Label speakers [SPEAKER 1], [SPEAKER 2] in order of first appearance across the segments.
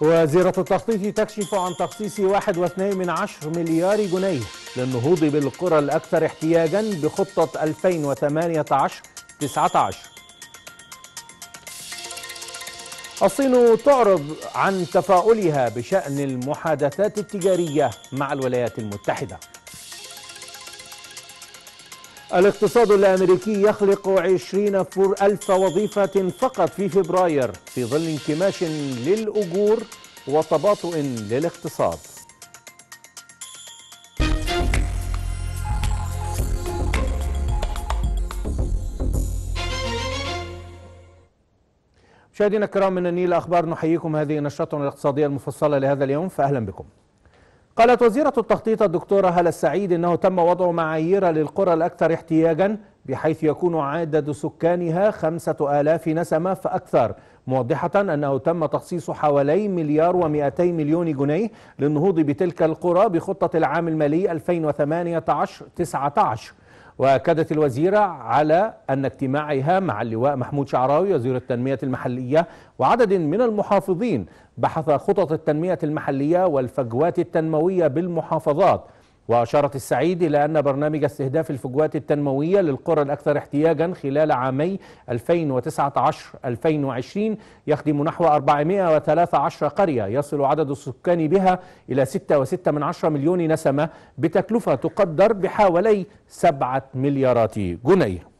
[SPEAKER 1] وزيرة التخطيط تكشف عن تخصيص واحد واثنين من عشر مليار جنيه للنهوض بالقرى الأكثر احتياجا بخطة 2018-19 الصين تعرض عن تفاؤلها بشأن المحادثات التجارية مع الولايات المتحدة. الاقتصاد الأمريكي يخلق عشرين ألف وظيفة فقط في فبراير في ظل انكماش للأجور وتباطؤ للاقتصاد. مشاهدينا الكرام من النيل أخبار نحييكم هذه نشرتنا الاقتصادية المفصلة لهذا اليوم فأهلا بكم. قالت وزيرة التخطيط الدكتورة هلا السعيد إنه تم وضع معايير للقرى الأكثر احتياجا بحيث يكون عدد سكانها خمسة آلاف نسمة فأكثر. موضحة أنه تم تخصيص حوالي مليار ومئتي مليون جنيه للنهوض بتلك القرى بخطة العام المالي 2018-19 وأكدت الوزيرة على أن اجتماعها مع اللواء محمود شعراوي وزير التنمية المحلية وعدد من المحافظين بحث خطط التنمية المحلية والفجوات التنموية بالمحافظات. وأشارت السعيد إلى أن برنامج استهداف الفجوات التنموية للقرى الأكثر احتياجا خلال عامي 2019-2020 يخدم نحو 413 قرية. يصل عدد السكان بها إلى 6.6 مليون نسمة بتكلفة تقدر بحوالي 7 مليارات جنيه.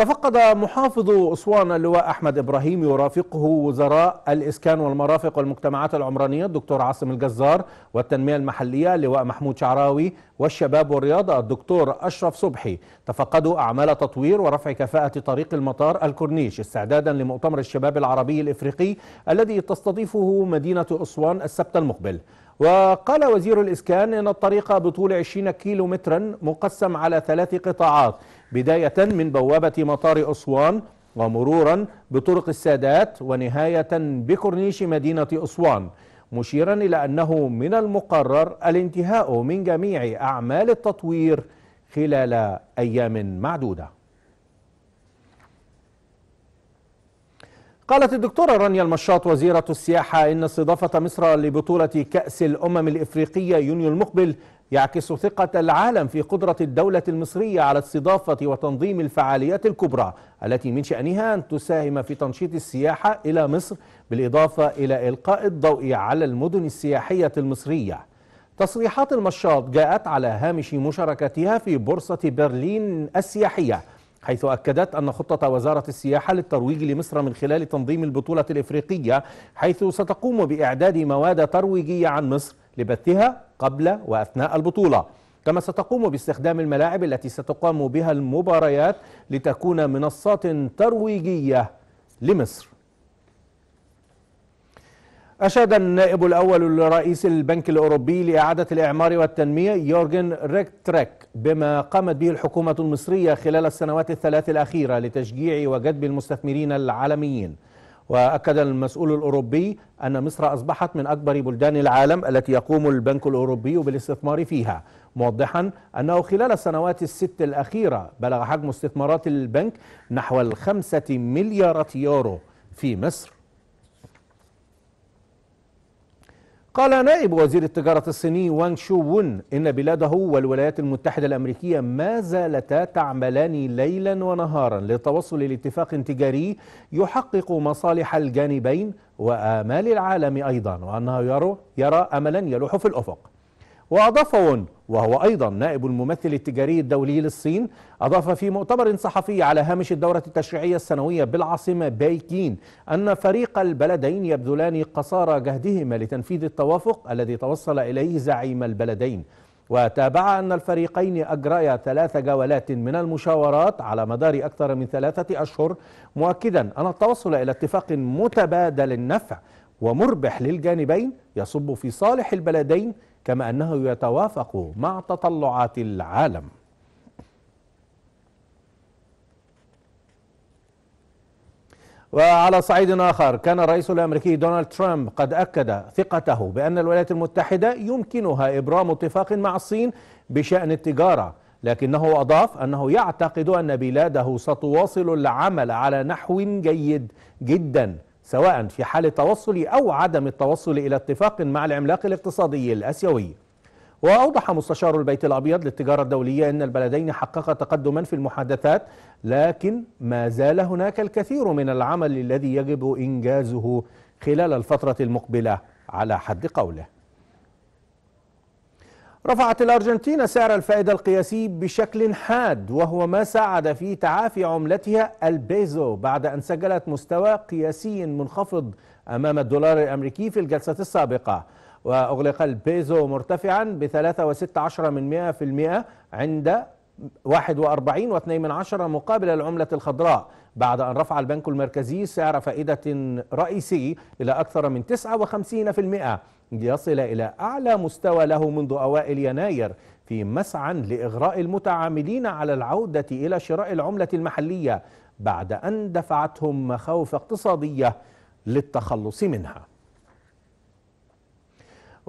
[SPEAKER 1] تفقد محافظ أسوان اللواء أحمد إبراهيم يرافقه وزراء الإسكان والمرافق والمجتمعات العمرانية الدكتور عاصم الجزار والتنمية المحلية اللواء محمود شعراوي والشباب والرياضة الدكتور أشرف صبحي. تفقدوا أعمال تطوير ورفع كفاءة طريق المطار الكورنيش استعدادا لمؤتمر الشباب العربي الإفريقي الذي تستضيفه مدينة أسوان السبت المقبل. وقال وزير الإسكان إن الطريق بطول 20 كيلو مترا مقسم على ثلاث قطاعات بداية من بوابة مطار أسوان ومرورا بطرق السادات ونهاية بكورنيش مدينة أسوان مشيرا إلى أنه من المقرر الانتهاء من جميع أعمال التطوير خلال أيام معدودة. قالت الدكتورة رانيا المشاط وزيرة السياحة إن استضافة مصر لبطولة كأس الأمم الإفريقية يونيو المقبل يعكس ثقة العالم في قدرة الدولة المصرية على استضافة وتنظيم الفعاليات الكبرى التي من شأنها أن تساهم في تنشيط السياحة إلى مصر بالإضافة إلى إلقاء الضوء على المدن السياحية المصرية. تصريحات المشاط جاءت على هامش مشاركتها في بورصة برلين السياحية. حيث أكدت أن خطة وزارة السياحة للترويج لمصر من خلال تنظيم البطولة الإفريقية حيث ستقوم بإعداد مواد ترويجية عن مصر لبثها قبل وأثناء البطولة. كما ستقوم باستخدام الملاعب التي ستقام بها المباريات لتكون منصات ترويجية لمصر. أشاد النائب الأول لرئيس البنك الأوروبي لإعادة الإعمار والتنمية يورجن ريكتريك بما قامت به الحكومة المصرية خلال السنوات الثلاث الأخيرة لتشجيع وجذب المستثمرين العالميين. وأكد المسؤول الأوروبي أن مصر أصبحت من أكبر بلدان العالم التي يقوم البنك الأوروبي بالاستثمار فيها موضحا أنه خلال السنوات الست الأخيرة بلغ حجم استثمارات البنك نحو الخمسة مليارات يورو في مصر. قال نائب وزير التجارة الصيني وانغ شو ون إن بلاده والولايات المتحدة الأمريكية ما زالتا تعملان ليلا ونهارا للتوصل لاتفاق تجاري يحقق مصالح الجانبين وآمال العالم أيضا وأنه يرى, يرى أملا يلوح في الأفق. وأضاف ون وهو أيضا نائب الممثل التجاري الدولي للصين أضاف في مؤتمر صحفي على هامش الدورة التشريعية السنوية بالعاصمة بيكين أن فريق البلدين يبذلان قصارى جهدهما لتنفيذ التوافق الذي توصل إليه زعيم البلدين. وتابع أن الفريقين أجريا ثلاث جولات من المشاورات على مدار أكثر من ثلاثة أشهر مؤكدا أن التوصل إلى اتفاق متبادل النفع ومربح للجانبين يصب في صالح البلدين كما أنه يتوافق مع تطلعات العالم. وعلى صعيد آخر كان الرئيس الأمريكي دونالد ترامب قد أكد ثقته بأن الولايات المتحدة يمكنها إبرام اتفاق مع الصين بشأن التجارة لكنه أضاف أنه يعتقد أن بلاده ستواصل العمل على نحو جيد جدا. سواء في حال التوصل أو عدم التوصل إلى اتفاق مع العملاق الاقتصادي الآسيوي. وأوضح مستشار البيت الأبيض للتجارة الدولية أن البلدين حققا تقدما في المحادثات لكن ما زال هناك الكثير من العمل الذي يجب إنجازه خلال الفترة المقبلة. على حد قوله. رفعت الأرجنتين سعر الفائدة القياسي بشكل حاد وهو ما ساعد في تعافي عملتها البيزو بعد أن سجلت مستوى قياسي منخفض أمام الدولار الأمريكي في الجلسة السابقة. وأغلق البيزو مرتفعا في المئة عند 41 واثنين من عشرة مقابل العملة الخضراء. بعد أن رفع البنك المركزي سعر فائدة رئيسي إلى أكثر من 59% ليصل إلى أعلى مستوى له منذ أوائل يناير في مسعى لإغراء المتعاملين على العودة إلى شراء العملة المحلية بعد أن دفعتهم مخاوف اقتصادية للتخلص منها.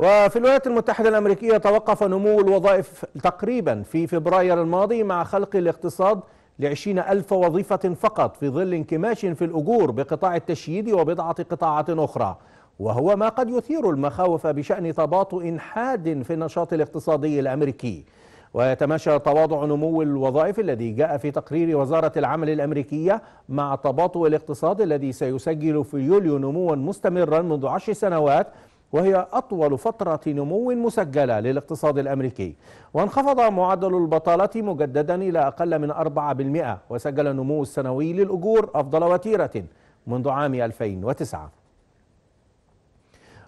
[SPEAKER 1] وفي الولايات المتحدة الأمريكية توقف نمو الوظائف تقريبا في فبراير الماضي مع خلق الاقتصاد لعشرين ألف وظيفة فقط في ظل انكماش في الأجور بقطاع التشييد وبضعة قطاعات أخرى. وهو ما قد يثير المخاوف بشأن تباطؤ حاد في النشاط الاقتصادي الأمريكي. ويتماشى تواضع نمو الوظائف الذي جاء في تقرير وزارة العمل الأمريكية مع تباطؤ الاقتصاد الذي سيسجل في يوليو نموا مستمرا منذ عشر سنوات وهي أطول فترة نمو مسجلة للاقتصاد الأمريكي. وانخفض معدل البطالة مجددا إلى أقل من 4% وسجل النمو السنوي للأجور أفضل وتيرة منذ عام 2009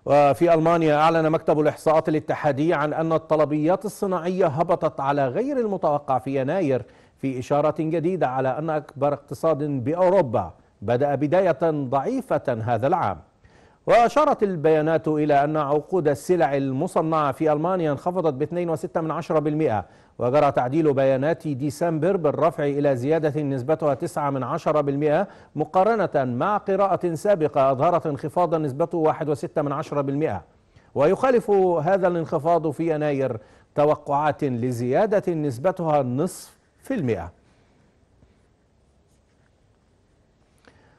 [SPEAKER 1] وفي ألمانيا أعلن مكتب الإحصاءات الاتحادي عن أن الطلبيات الصناعية هبطت على غير المتوقع في يناير في إشارة جديدة على أن أكبر اقتصاد بأوروبا بدأ بداية ضعيفة هذا العام. وأشارت البيانات إلى أن عقود السلع المصنعة في ألمانيا انخفضت ب 2.6% وجرى تعديل بيانات ديسمبر بالرفع إلى زيادة نسبتها 9% مقارنة مع قراءة سابقة أظهرت انخفاضا نسبته 1.6% ويخالف هذا الانخفاض في يناير توقعات لزيادة نسبتها نصف في المئة.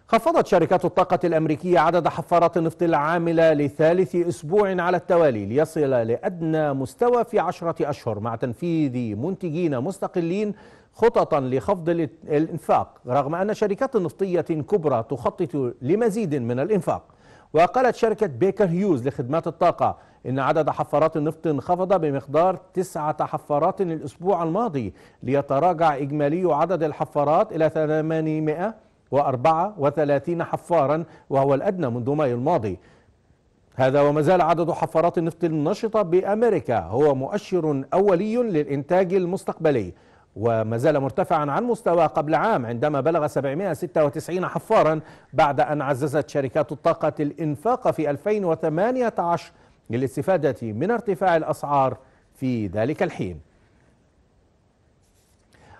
[SPEAKER 1] خفضت شركات الطاقة الأمريكية عدد حفارات النفط العاملة لثالث أسبوع على التوالي ليصل لأدنى مستوى في عشرة أشهر مع تنفيذ منتجين مستقلين خططا لخفض الإنفاق رغم أن شركات نفطية كبرى تخطط لمزيد من الإنفاق. وقالت شركة بيكر هيوز لخدمات الطاقة إن عدد حفارات النفط انخفض بمقدار تسعة حفارات الأسبوع الماضي ليتراجع إجمالي عدد الحفارات إلى 800 وأربعة وثلاثين حفارا وهو الأدنى منذ مايو الماضي. هذا وما زال عدد حفارات النفط النشطة بأمريكا. هو مؤشر أولي للإنتاج المستقبلي. وما زال مرتفعا عن مستوى قبل عام عندما بلغ 796 حفارا بعد أن عززت شركات الطاقة الإنفاق في 2018 للاستفادة من ارتفاع الأسعار في ذلك الحين.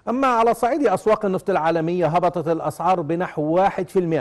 [SPEAKER 1] أما على صعيد أسواق النفط العالمية هبطت الأسعار بنحو 1%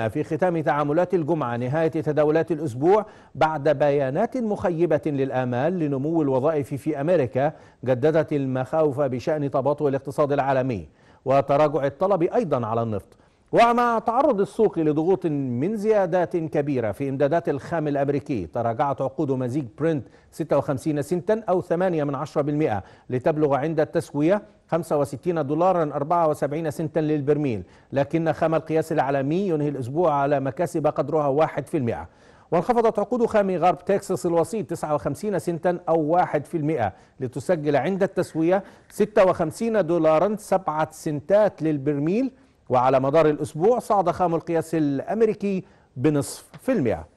[SPEAKER 1] في ختام تعاملات الجمعة نهاية تداولات الأسبوع بعد بيانات مخيبة للآمال لنمو الوظائف في أمريكا جددت المخاوف بشأن تباطؤ الاقتصاد العالمي وتراجع الطلب أيضا على النفط. ومع تعرض السوق لضغوط من زيادات كبيرة في إمدادات الخام الأمريكي تراجعت عقود مزيج برنت 56 سنتا أو 8 من 10% لتبلغ عند التسوية 65 دولارا 74 سنتا للبرميل لكن خام القياس العالمي ينهي الأسبوع على مكاسب قدرها 1% وانخفضت عقود خام غرب تكساس الوسيط 59 سنتا أو 1% لتسجل عند التسوية 56 دولارا 7 سنتات للبرميل وعلى مدار الأسبوع صعد خام القياس الأمريكي بنصف في المئة.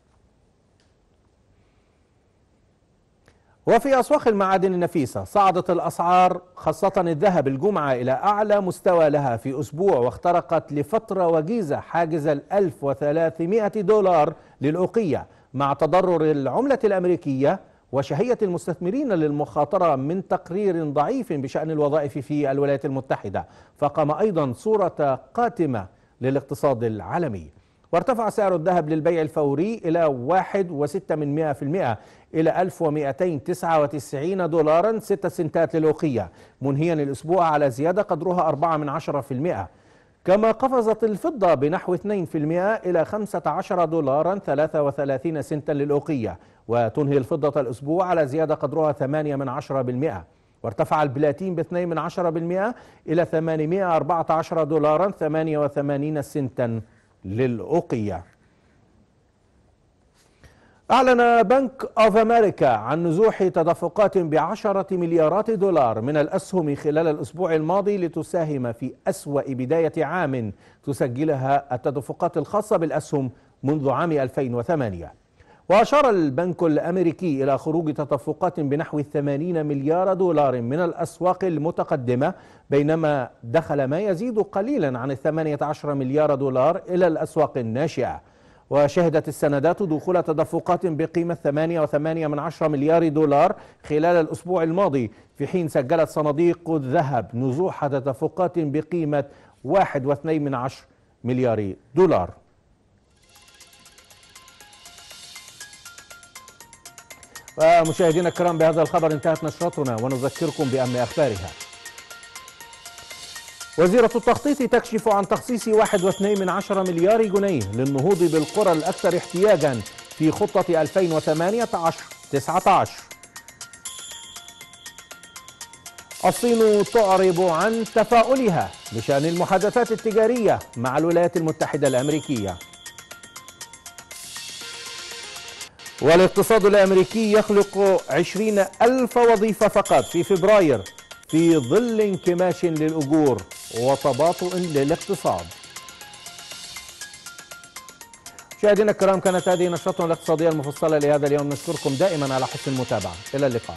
[SPEAKER 1] وفي أسواق المعادن النفيسة صعدت الأسعار خاصة الذهب الجمعة إلى أعلى مستوى لها في أسبوع واخترقت لفترة وجيزة حاجز ال 1300 دولار للأوقية مع تضرر العملة الأمريكية وشهية المستثمرين للمخاطرة من تقرير ضعيف بشأن الوظائف في الولايات المتحدة. فقام أيضا صورة قاتمة للاقتصاد العالمي. وارتفع سعر الذهب للبيع الفوري إلى واحد وستة من مئة في المئة إلى 1299 دولارا 6 سنتات للأوقية منهيا الأسبوع على زيادة قدرها 4 من عشرة في المئة. كما قفزت الفضة بنحو 2% إلى 15 دولارا 33 سنتا للأوقية وتنهي الفضة الأسبوع على زيادة قدرها 8 من 10% وارتفع البلاتين ب 2 من 10% إلى 814 دولارا 88 سنتا للأوقية. أعلن بنك أوف أمريكا عن نزوح تدفقات بعشرة مليارات دولار من الأسهم خلال الأسبوع الماضي لتساهم في أسوأ بداية عام تسجلها التدفقات الخاصة بالأسهم منذ عام 2008 وأشار البنك الأمريكي إلى خروج تدفقات بنحو 80 مليار دولار من الأسواق المتقدمة بينما دخل ما يزيد قليلا عن 18 مليار دولار إلى الأسواق الناشئة. وشهدت السندات دخول تدفقات بقيمة 8.8 مليار دولار خلال الأسبوع الماضي في حين سجلت صناديق الذهب نزوح تدفقات بقيمة 1.2 مليار دولار. ومشاهدينا الكرام بهذا الخبر انتهت نشرتنا ونذكركم بأهم أخبارها. وزيرة التخطيط تكشف عن تخصيص 1.2 من عشر مليار جنيه للنهوض بالقرى الأكثر احتياجا في خطة 2018-19 الصين تعرب عن تفاؤلها بشأن المحادثات التجارية مع الولايات المتحدة الأمريكية. والاقتصاد الأمريكي يخلق عشرين ألف وظيفة فقط في فبراير. في ظل انكماش للأجور وتباطؤ للاقتصاد. مشاهدينا الكرام كانت هذه نشرتنا الاقتصادية المفصلة لهذا اليوم. نشكركم دائما على حسن المتابعة. إلى اللقاء.